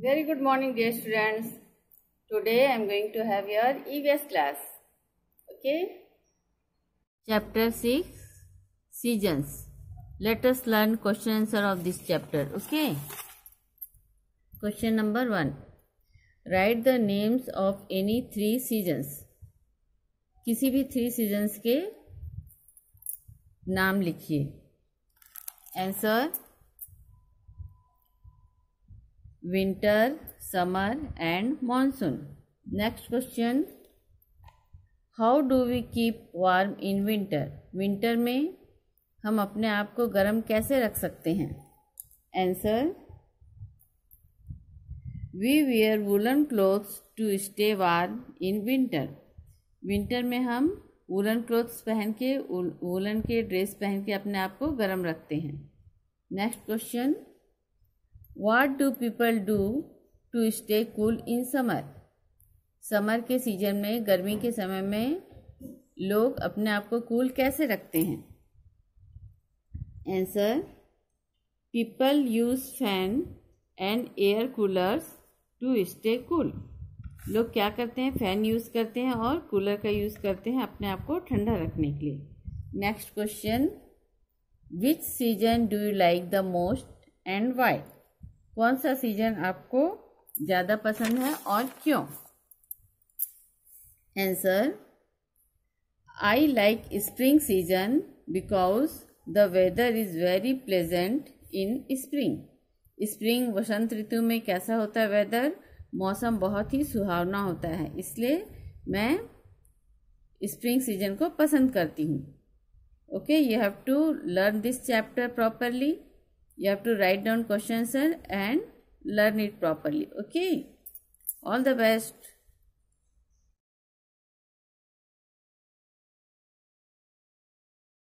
Very good morning, dear students. Today I am going to have your EVS class. Okay? Chapter 6 Seasons. Let us learn question answer of this chapter. Okay? Question number 1. Write the names of any three seasons. किसी भी three seasons के नाम लिखिए answer winter summer and monsoon next question how do we keep warm in winter winter में हम अपने आप को गर्म कैसे रख सकते हैं? Answer we wear woollen clothes to stay warm in winter winter में हम वुलन क्लोथ्स पहन के वुलन के ड्रेस पहन के अपने आप को गर्म रखते हैं. Next question what do people do to stay cool in summer summer के सीज़न में, गर्मी के समय में लोग अपने आप को कूल कैसे रखते हैं? Answer people use fan and air coolers to stay cool लोग क्या करते हैं? फ़ैन यूज़ करते हैं और कूलर का यूज़ करते हैं अपने आप को ठंडा रखने के लिए। Next question which season do you like the most and why कौन सा सीज़न आपको ज़्यादा पसंद है और क्यों? Answer I like spring season because the weather is very pleasant in spring spring वसंत ऋतु में कैसा होता है वेदर मौसम बहुत ही सुहावना होता है, इसलिए मैं स्प्रिंग सीज़न को पसंद करती हूँ। Okay you have to learn this chapter properly you have to write down question answer and learn it properly okay? All the best